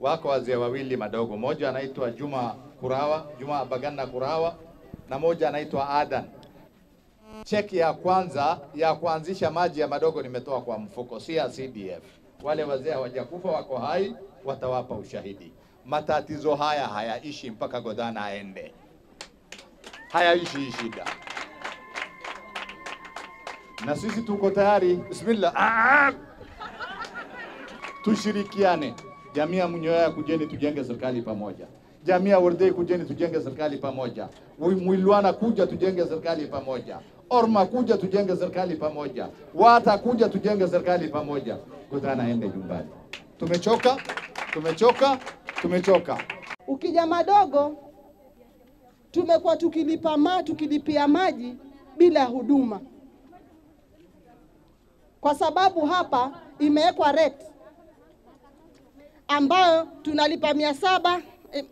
wako wazee wawili madogo, mmoja anaitwa Juma Kurawa, Juma Bagana Kurawa na mmoja anaitwa Adan. Cheki ya kwanza ya kuanzisha maji ya madogo nimetoa kwa mfuko, si ya CDF. Wale wazee hawajakufa, wako hai, watawapa ushahidi. Matatizo haya hayaishi mpaka Godana aende, hayaishi hii shida, na sisi tuko tayari. Bismillah, Ah! tushirikiane. Jamii ya Munyoya, kujeni tujenge serikali pamoja. Jamii ya Wardei, kujeni tujenge serikali pamoja. Mwilwana, kuja tujenge serikali pamoja. Orma, kuja tujenge serikali pamoja. Wata, kuja tujenge serikali pamoja. Kutana ende nyumbani. Tumechoka, tumechoka, tumechoka. Ukija madogo, tumekuwa tukilipa ma tukilipia maji bila huduma, kwa sababu hapa imewekwa rate ambayo tunalipa mia saba eh,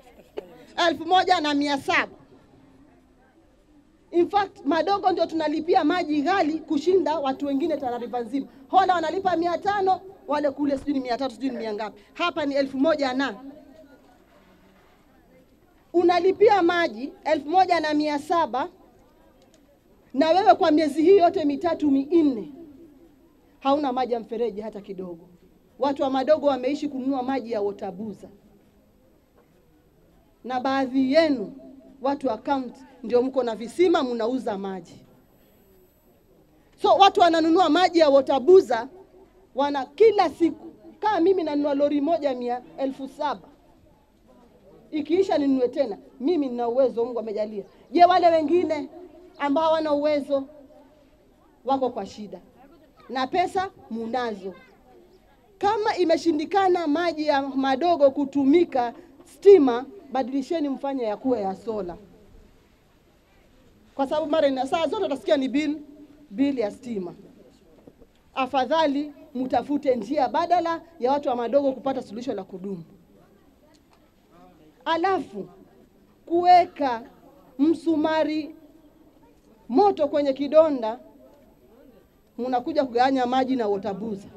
elfu moja na mia saba. In fact madogo ndio tunalipia maji ghali kushinda watu wengine Tana River nzima. Hola wanalipa mia tano wale kule sijui ni mia tatu sijui ni mia ngapi, hapa ni elfu moja na unalipia maji elfu moja na mia saba na wewe kwa miezi hii yote mitatu minne hauna maji ya mfereji hata kidogo. Watu wa madogo wameishi kununua maji ya Wotabuza, na baadhi yenu watu wa kaunti ndio mko na visima mnauza maji. So watu wananunua maji ya Wotabuza wana kila siku, kama mimi nanunua lori moja mia elfu saba ikiisha ninunue tena. Mimi nina uwezo, Mungu amejalia. Je, wale wengine ambao wana uwezo wako kwa shida na pesa munazo. Kama imeshindikana maji ya madogo kutumika stima, badilisheni mfanye ya kuwa ya sola, kwa sababu mara saa zote utasikia ni bill bill ya stima. Afadhali mtafute njia badala ya watu wa madogo kupata suluhisho la kudumu. Alafu kuweka msumari moto kwenye kidonda, mnakuja kugawanya maji na Wotabuza.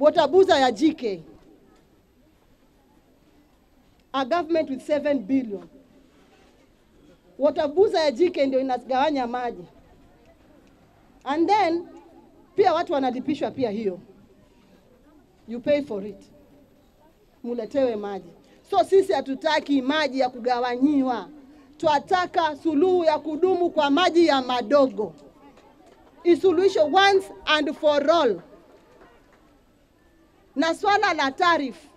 Wotabuza ya jk a government with 7 billion. Wotabuza ya jike ndio inagawanya maji, and then pia watu wanalipishwa pia hiyo, you pay for it, muletewe maji. So sisi hatutaki maji ya kugawanyiwa, twataka suluhu ya kudumu kwa maji ya madogo, isuluhisho once and for all. Na swala la tarifu,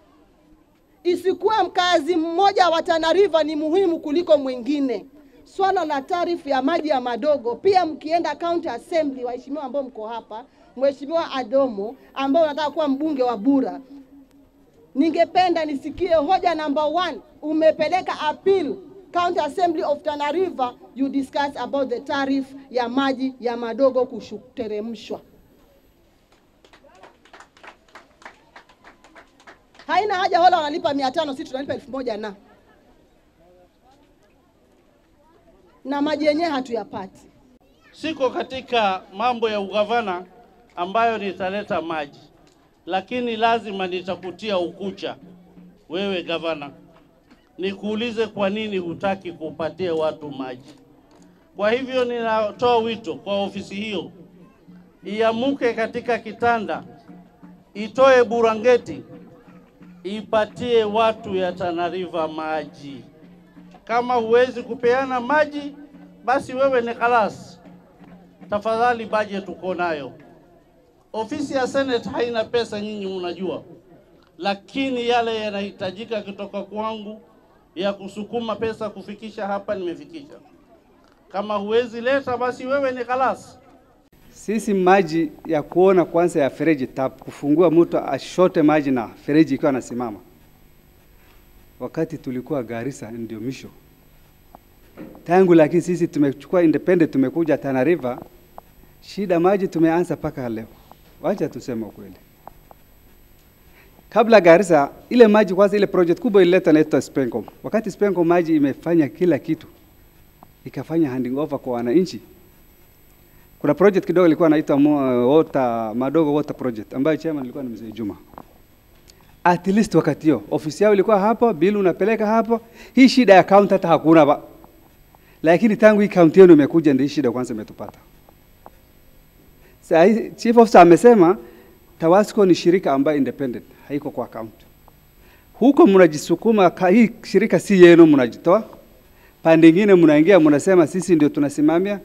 isikuwe mkazi mmoja wa Tana River ni muhimu kuliko mwingine. Swala la tarifu ya maji ya madogo pia, mkienda county assembly, waheshimiwa ambao mko hapa, Mheshimiwa Adomo ambao unataka kuwa mbunge wa Bura, ningependa nisikie hoja number one, umepeleka appeal County Assembly of Tana River, you discuss about the tariff ya maji ya madogo kuteremshwa. Haina haja wala wanalipa mia tano, sisi tunalipa elfu moja na na maji yenyewe hatuyapati. Siko katika mambo ya ugavana ambayo nitaleta maji, lakini lazima nitakutia ukucha wewe gavana, nikuulize kwa nini hutaki kupatia watu maji. Kwa hivyo ninatoa wito kwa ofisi hiyo iamuke katika kitanda, itoe burangeti, ipatie watu ya Tana River maji. Kama huwezi kupeana maji, basi wewe ni kalas. Tafadhali budget uko nayo. Ofisi ya Senate haina pesa, nyinyi mnajua, lakini yale yanahitajika kutoka kwangu ya kusukuma pesa kufikisha hapa, nimefikisha. Kama huwezi leta, basi wewe ni khalas. Sisi maji ya kuona kwanza ya fereji tap, kufungua mtu ashote maji na fereji ikiwa anasimama. Wakati tulikuwa Garissa ndio misho tangu, lakini sisi tumechukua independent, tumekuja Tana River, shida maji tumeanza mpaka leo. Wacha tuseme ukweli, kabla Garissa ile maji kwanza, ile project kubwa ilileta inaitwa Spencom. Wakati Spencom maji imefanya kila kitu, ikafanya handing over kwa wananchi kuna project kidogo ilikuwa inaitwa water madogo water project ambayo chairman alikuwa ni mzee Juma. at least wakati hiyo ofisi yao ilikuwa hapo, bili unapeleka hapo. Hii shida ya county hata hakuna ba, lakini tangu hii county yenu imekuja ndio shida kwanza imetupata. Sasa chief officer amesema TAWASCO ni shirika ambayo independent, haiko kwa county. Huko mnajisukuma, hii shirika si yenu, mnajitoa pande nyingine mnaingia mnasema sisi ndio tunasimamia.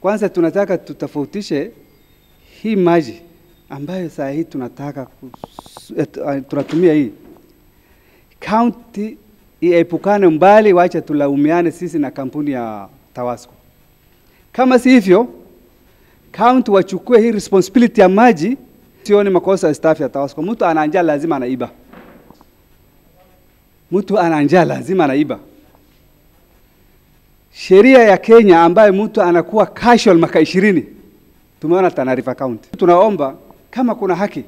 Kwanza tunataka tutofautishe hii maji ambayo saa hii tunataka et- uh, tunatumia hii kaunti iepukane mbali, wacha tulaumiane sisi na kampuni ya TAWASCO. Kama si hivyo, kaunti wachukue hii responsibility ya maji. Sioni makosa ya staff ya TAWASCO. Mtu ana njaa lazima anaiba, mtu ana njaa lazima anaiba. Sheria ya Kenya ambaye mtu anakuwa casual maka ishirini tumeona Tana River County. Tunaomba kama kuna haki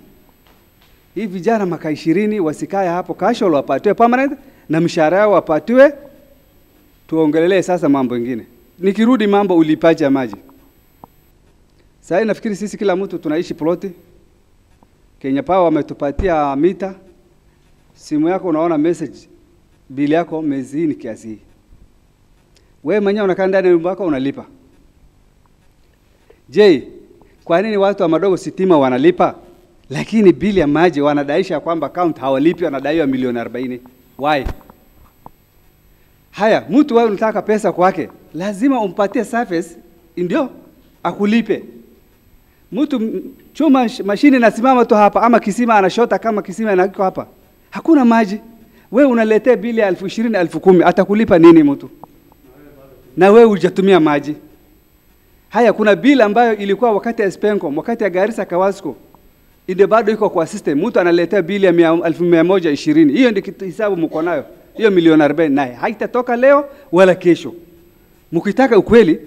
hii vijana maka ishirini wasikae hapo casual, wapatiwe permanent na mshahara yao wapatiwe. Tuongelelee sasa mambo ingine. Nikirudi mambo ulipaji ya maji, sasa nafikiri sisi kila mtu tunaishi ploti. Kenya Power wametupatia mita, simu yako unaona message, bili yako mezi ni kiasi hii. Wewe mwenyewe unakaa ndani ya nyumba yako unalipa. Je, kwa nini watu wa madogo sitima wanalipa, lakini bili ya maji wanadaisha kwamba account hawalipi, wanadaiwa milioni 40? Why? Haya, mtu wewe unataka pesa kwake, lazima umpatie service ndio akulipe. Mtu chuma mashine inasimama tu hapa, ama kisima anashota kama kisima inako hapa, hakuna maji. Wewe unaletea bili ya elfu ishirini elfu kumi atakulipa nini mtu? Na wewe hujatumia maji. Haya, kuna bili ambayo ilikuwa wakati ya Spencom, wakati ya Garissa Kawasco, ndio bado iko kwa system. Mtu analetea bili ya mia- elfu mia moja ishirini. Hiyo ndio hisabu mko nayo, hiyo milioni arobaini, naye haitatoka leo wala kesho. Mkitaka ukweli,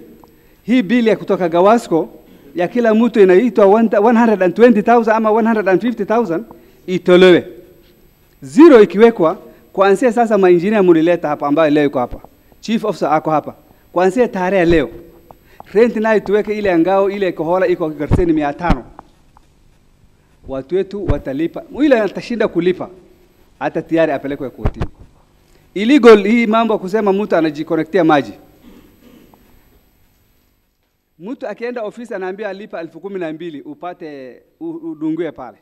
hii bili ya kutoka Gawasco ya kila mtu inaitwa 120,000 ama 150,000 itolewe. Zero ikiwekwa, kuanzia sasa mainjinia mulileta hapa ambayo leo iko hapa, chief officer ako hapa, kuanzia tarehe ya leo rent nayo tuweke ile angao ile kohola iko garseni mia tano watu wetu watalipa. ile atashinda kulipa hata tayari apelekwe kotini. Illegal hii mambo ya kusema mtu anajiconnectia maji. Mtu akienda ofisi anaambia alipa elfu kumi na mbili upate udungue pale,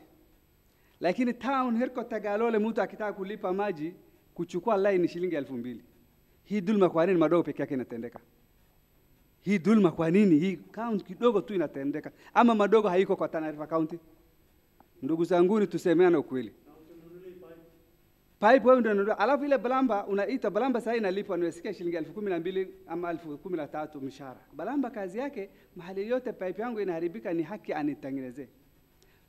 lakini town herko Tagalole, mtu akitaka kulipa maji kuchukua line shilingi elfu mbili. Hii dhulma kwa nini madogo peke yake inatendeka? Hii dhulma kwa nini hii kaunti kidogo tu inatendeka, ama madogo haiko kwa Tana River County? Ndugu zanguni, tusemeane ukweli. Pipe wewe ndio unanunua, alafu ile balamba unaita balamba, sasa inalipwa nimesikia shilingi elfu kumi na mbili ama elfu kumi na tatu mshahara. Balamba kazi yake mahali yote pipe yangu inaharibika, ni haki anitengenezee.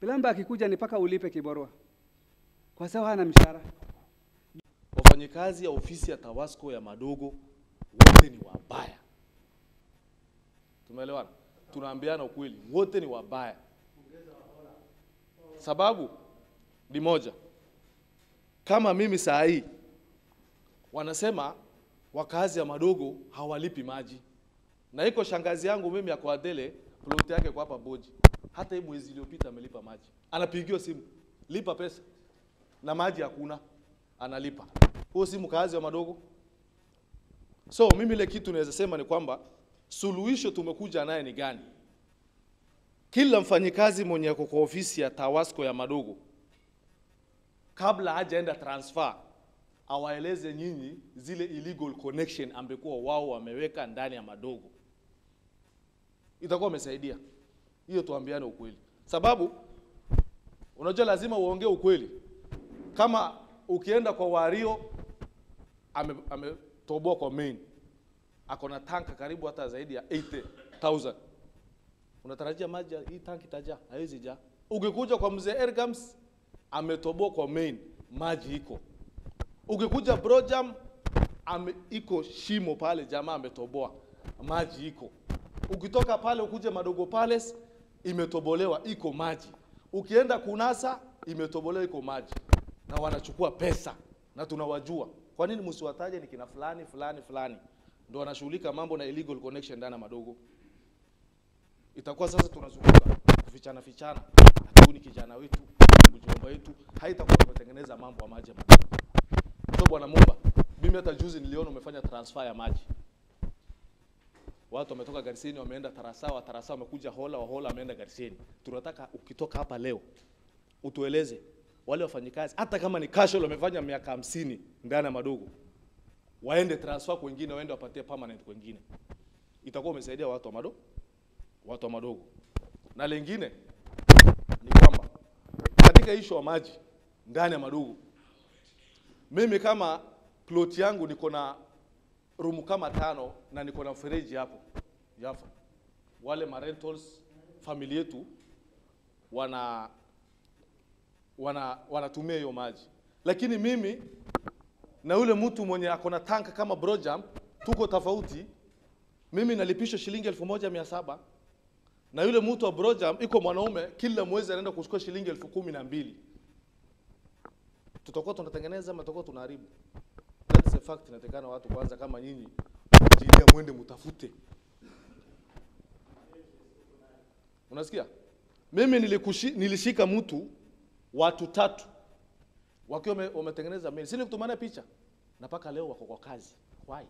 Balamba akikuja ni paka ulipe kibarua, kwa sababu hana mshahara. Wafanyikazi ya ofisi ya TAWASCO ya madogo wote ni wabaya. Tumeelewana? Tunaambiana ukweli, wote ni wabaya. Sababu ni moja, kama mimi saa hii wanasema wakazi ya madogo hawalipi maji, na iko shangazi yangu mimi ya Adele, ploti yake kwa hapa Boji, hata hii mwezi iliyopita amelipa maji, anapigiwa simu, lipa pesa, na maji hakuna, analipa. Huo si mkaazi wa madogo? So mimi ile kitu naweza sema ni kwamba suluhisho tumekuja naye ni gani? Kila mfanyikazi mwenye ako kwa ofisi ya TAWASCO ya madogo, kabla hajaenda transfer, awaeleze nyinyi zile illegal connection ambekuwa wao wameweka ndani ya madogo, itakuwa umesaidia hiyo. Tuambiane ukweli, sababu unajua lazima uongee ukweli. Kama ukienda kwa Wario ame- ametoboa kwa main ako na tanka karibu hata zaidi ya 80,000 unatarajia maji hii tanki itajaa? Haiwezi jaa. Ukikuja kwa mzee Ergams ametoboa kwa main, maji iko. Ukikuja Brojam ame, iko shimo pale, jamaa ametoboa, maji iko. Ukitoka pale ukuje Madogo Palace imetobolewa, iko maji. Ukienda Kunasa imetobolewa, iko maji, na wanachukua pesa na tunawajua. Kwa nini msiwataje ni kina fulani fulani fulani ndio wanashughulika mambo na illegal connection ndani madogo? Itakuwa sasa tunazunguka vichana vichana, ati huyu ni kijana wetu, mjomba wetu, haitakuwa tumetengeneza mambo ya maji madogo. Bwana Mumba, mimi hata juzi niliona umefanya transfer ya maji. Watu wametoka Gariseni wameenda Tarasawa, Tarasawa wamekuja Hola, wa Hola wameenda Gariseni. Tunataka ukitoka hapa leo utueleze wale wafanyikazi, hata kama ni casual wamefanya miaka hamsini ndani ya madogo, waende transfer kwengine, waende wapatie permanent kwengine. Itakuwa umesaidia watu wa madogo, watu wa madogo. Na lengine ni kwamba katika ishu wa maji ndani ya madogo, mimi kama plot yangu niko na rumu kama tano na niko na mfereji hapo Jaffa. Wale marentals famili yetu wana wana wanatumia hiyo maji, lakini mimi na yule mtu mwenye ako na tanka kama Brojam tuko tofauti. Mimi nalipishwa shilingi elfu moja mia saba na yule mtu wa Brojam iko mwanaume, kila mwezi anaenda kuchukua shilingi elfu kumi na mbili. Tutakuwa tunatengeneza ama tutakuwa tunaharibu? That's a fact. Inatakana watu kwanza, kama nyinyi jilia, mwende mtafute. Unasikia? Mimi nilikushi, nilishika mtu watu tatu wakiwa wametengeneza meli, si nikutumana picha na mpaka leo wako kwa kazi. Why?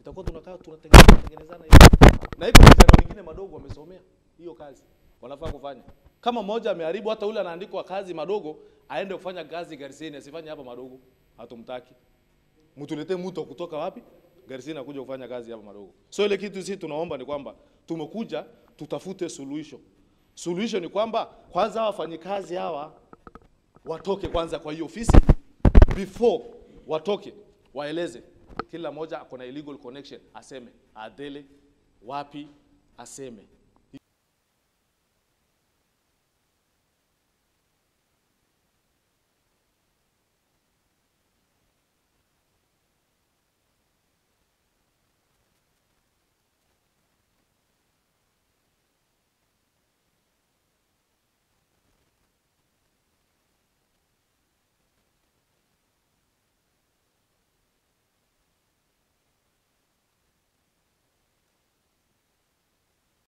Itakuwa tunakaa tunatengeneza tengenezana hiyo, na iko vijana wengine madogo wamesomea hiyo kazi, wanafaa kufanya. Kama mmoja ameharibu, hata ule anaandikwa kazi madogo aende kufanya kazi Garisini, asifanye hapa madogo, hatumtaki. Mtuletee mtu kutoka wapi? Garisini akuja kufanya kazi hapa madogo. So ile kitu sisi tunaomba ni kwamba tumekuja tutafute suluhisho. Suluhisho ni kwamba kwanza wafanyikazi hawa watoke kwanza kwa hiyo ofisi before watoke waeleze. Kila mmoja ako na illegal connection aseme. Adele wapi aseme